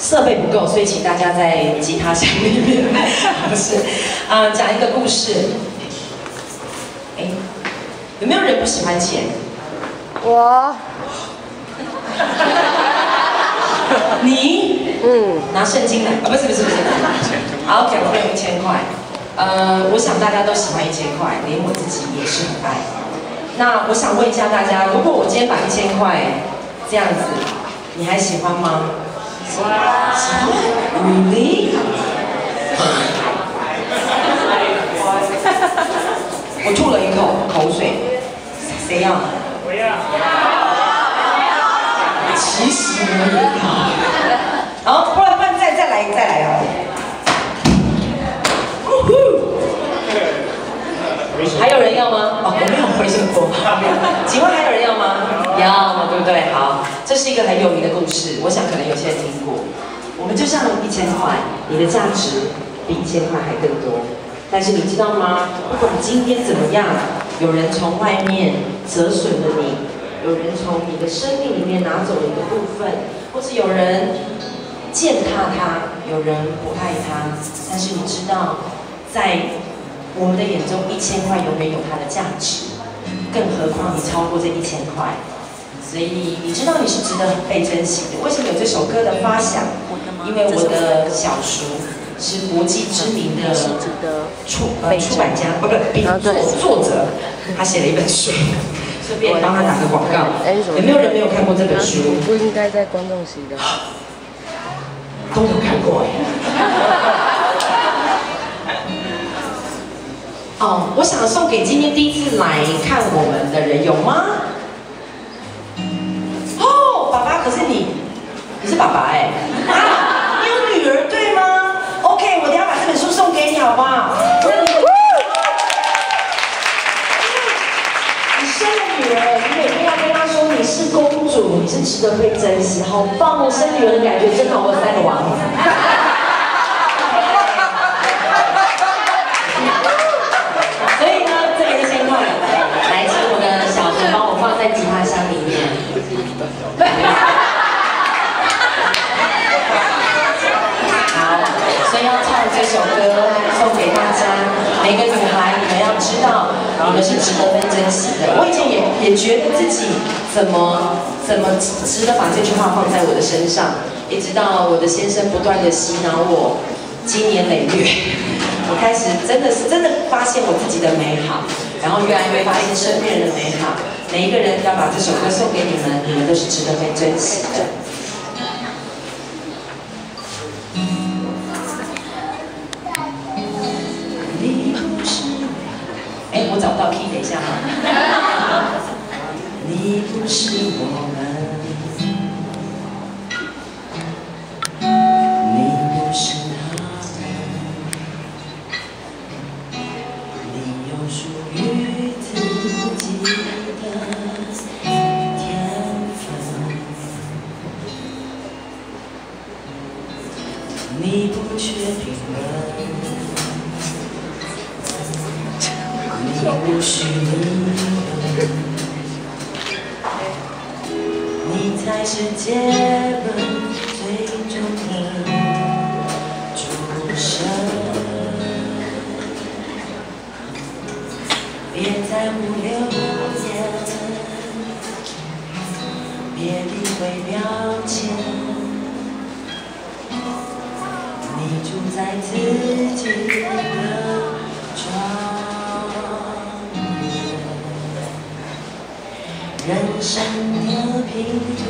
设备不够，所以请大家在吉他箱里面，不是，啊，讲一个故事。哎，有没有人不喜欢钱？我。你？嗯。拿圣经来？啊，不是不是不是。好，OK，我有一千块。呃，我想大家都喜欢一千块，连我自己也是很爱。那我想问一下大家，如果我今天把一千块这样子，你还喜欢吗？喜欢。你吗我吐了一口口水，谁要？我要。其实我也要。好，不然不然再再来再来啊！还有人要？吗？哦，我没有回声波。请问还有人要？吗？要，对不对？好，这是一个很有名的故事，我想可能有些人听我们就像一千块，你的价值比一千块还更多。但是你知道吗？不管今天怎么样，有人从外面折损了你，有人从你的生命里面拿走了一个部分，或是有人践踏他，有人不爱他。但是你知道，在我们的眼中，一千块永远有它的价值，更何况你超过这一千块，所以你知道你是值得被珍惜的。为什么有这首歌的发想？因为我的小叔是国际知名的出呃出版家，不不，作作者，他写了一本书，顺便帮他打个广告。有没有人没有看过这本书？不应该在观众席的，都有看过哎。哦，我想送给今天第一次来看我们的人，有吗？爸爸哎，啊，你有女儿对吗？OK，我等下把这本书送给你，好不好？你生了女儿，你每天要跟她说你是公主，你是值得被珍惜，好棒哦！生女儿的感觉真好，我有三个王子。每个女孩，你们要知道，你们是值得被珍惜的。我以前也也觉得自己怎么怎么值得把这句话放在我的身上，一直到我的先生不断的洗脑我，经年累月，我开始真的是真的发现我自己的美好，然后越来越发现身边人的美好。每一个人要把这首歌送给你们，你们都是值得被珍惜的。到 key，等一下哈。你不是我们，你不是他们，你有属于自己的天分，你不缺平衡。不是你，你才是结论最终的主神。别在乎流言，别理会标签，你主宰自己人生的拼图，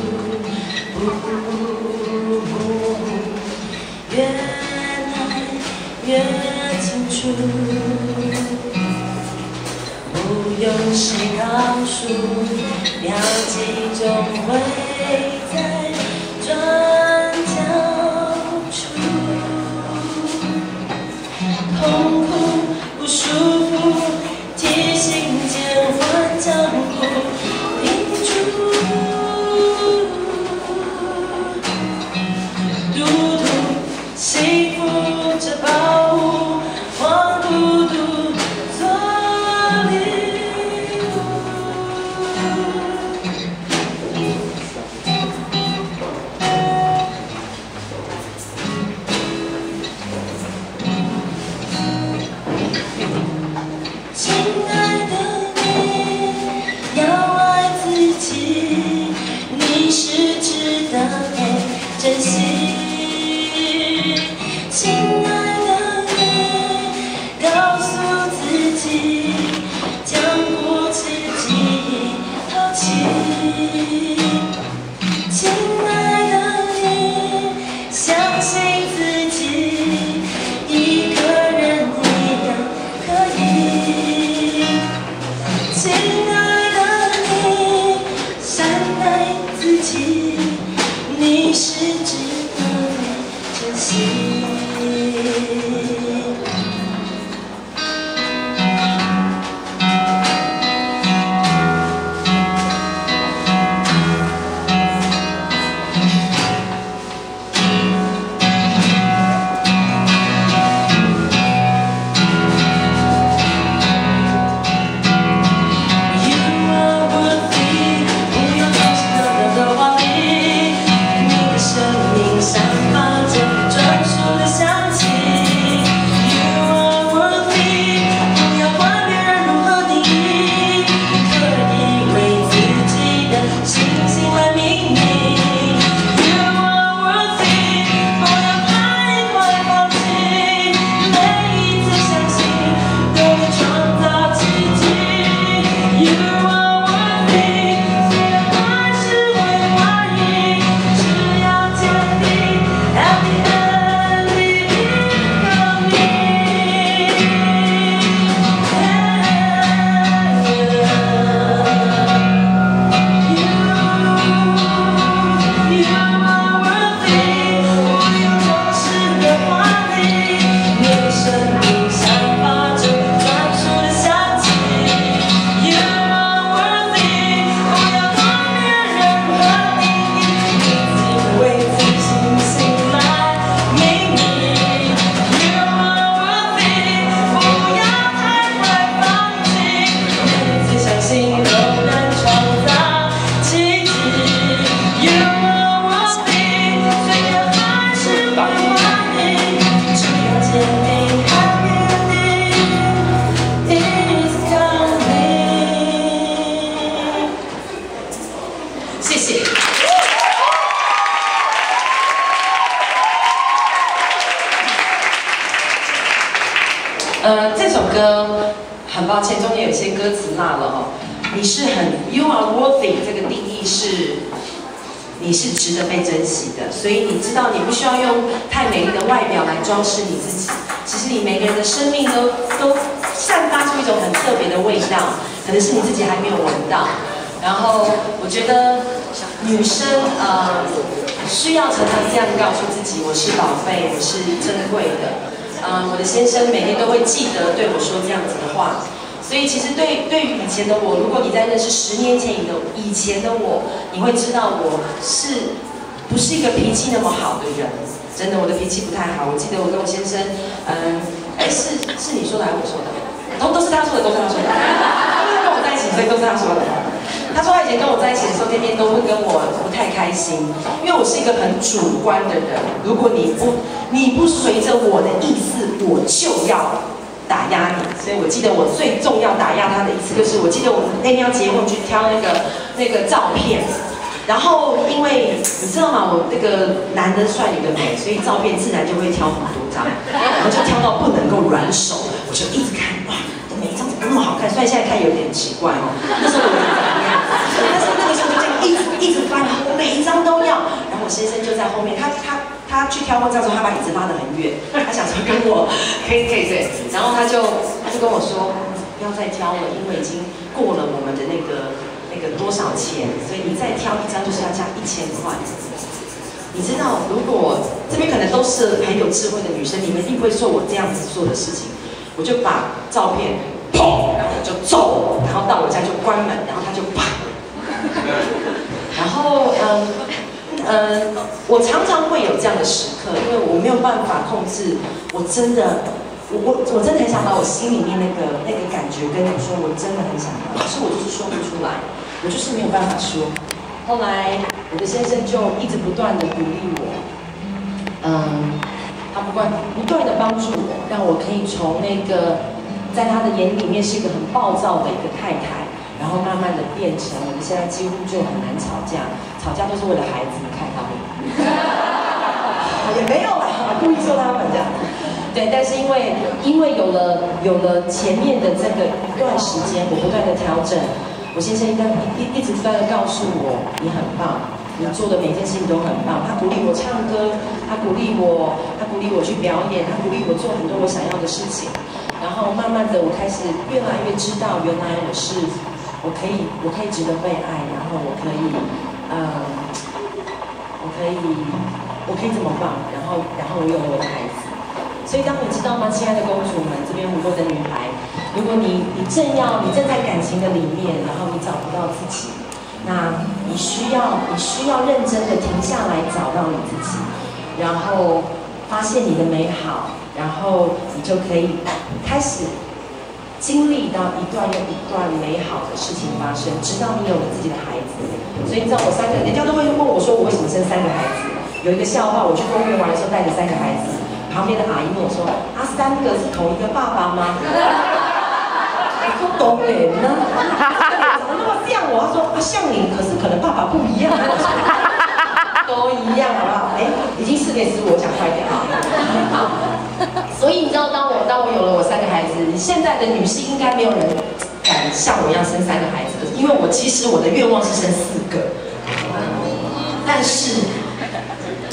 越来越清楚。不用谁告诉，了解总会 you. 呃，这首歌很抱歉，中间有些歌词落了哦。你是很，You are worthy，这个定义是，你是值得被珍惜的。所以你知道，你不需要用太美丽的外表来装饰你自己。其实你每个人的生命都都散发出一种很特别的味道，可能是你自己还没有闻到。然后我觉得女生呃需要常常这样告诉自己：我是宝贝，我是珍贵的。嗯，我的先生每天都会记得对我说这样子的话，所以其实对对于以前的我，如果你在认识十年前以的以前的我，你会知道我是不是一个脾气那么好的人。真的，我的脾气不太好。我记得我跟我先生，嗯，哎，是是你说的还是我说的？都都是他说的，都是他说的。他跟我在一起，所以都是他说的。他说他以前跟我在一起的时候，天天都会跟我不太开心，因为我是一个很主观的人。如果你不你不随着我的意思，我就要打压你。所以我记得我最重要打压他的一次，就是我记得我们那天要结婚去挑那个那个照片，然后因为你知道吗？我那个男的帅，女的美，所以照片自然就会挑很多张，然后就挑到不能够软手，我就一直看哇，每一张怎么那么好看？虽然现在看有点奇怪哦，那时候我一直翻，我每一张都要。然后我先生就在后面，他他他去挑婚照时候，他把椅子拉得很远，他想说跟我可以可以对。然后他就他就跟我说，不要再挑了，因为已经过了我们的那个那个多少钱，所以你再挑一张就是要加一千块。你知道，如果这边可能都是很有智慧的女生，你们一定会做我这样子做的事情。我就把照片砰，然后就走，然后到我家就关门，然后他就啪。然后嗯，我常常会有这样的时刻，因为我没有办法控制，我真的，我我我真的很想把我心里面那个那个感觉跟你说，我真的很想要，可是我就是说不出来，我就是没有办法说。后来我的先生就一直不断的鼓励我，嗯，他不断不断的帮助我，让我可以从那个在他的眼里面是一个很暴躁的一个太太。然后慢慢的变成，我们现在几乎就很难吵架，吵架都是为了孩子，你看他们，也没有啦，故意说他们这样，对，但是因为因为有了有了前面的这个一段时间，我不断的调整，我先生一旦一一直不断的告诉我，你很棒，你做的每件事情都很棒，他鼓励我唱歌，他鼓励我，他鼓励我去表演，他鼓励我做很多我想要的事情，然后慢慢的我开始越来越知道，原来我是。我可以，我可以值得被爱，然后我可以，嗯，我可以，我可以这么棒，然后然后我有我的孩子。所以当你知道吗，亲爱的公主们，这边舞过的女孩，如果你你正要你正在感情的里面，然后你找不到自己，那你需要你需要认真的停下来找到你自己，然后发现你的美好，然后你就可以开始经历到一段又一段美好的事情发生，直到你有了自己的孩子。所以你知道我三个，人家都会问我说我为什么生三个孩子？有一个笑话，我去公园玩的时候带着三个孩子。旁边的阿姨问我说：“啊，三个是同一个爸爸吗？”我说：“懂脸呢，长得那么像我。”他说：“啊，像你，可是可能爸爸不一样。”都一样，好不好？哎，已经四点十五，我讲快点啊。所以你知道，当我当我有了我三个孩子，现在的女性应该没有人敢像我一样生三个孩子因为我其实我的愿望是生四个，但是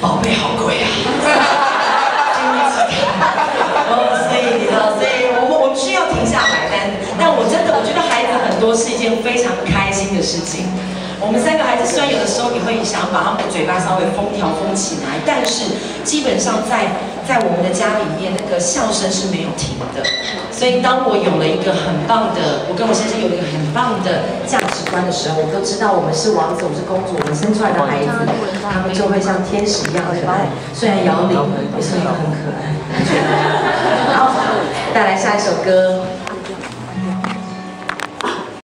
宝贝好贵啊。所以你知道，所以我们我们需要停下买单。但我真的，我觉得孩子很多是一件非常开心的事情。我们三个孩子虽然有的时候你会想把他们的嘴巴稍微封条封起来，但是基本上在在我们的家里面，那个笑声是没有停的。所以当我有了一个很棒的，我跟我先生有了一个很棒的价值观的时候，我都知道我们是王子，我们是公主，我们生出来的孩子，他们就会像天使一样可爱。虽然摇铃，也是很可爱。好，带来下一首歌。